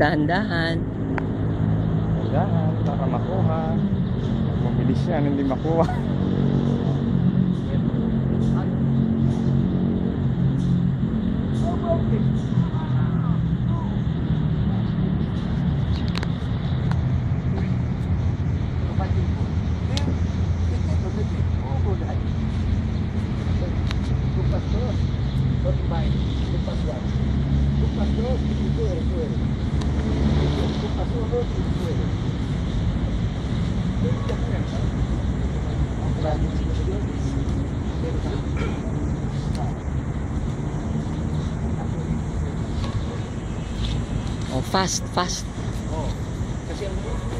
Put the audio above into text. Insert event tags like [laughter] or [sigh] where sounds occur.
Dahan-dahan. Dahan-dahan para makuha. Mabilis yan, hindi makuha. [laughs] Okay. pessoas são demais, de pastor. O pastor que me doer, doer. O pastor não que me doer. Tem que aprender. Para que se Deus, Oh, fast, fast. Oh, kasi ang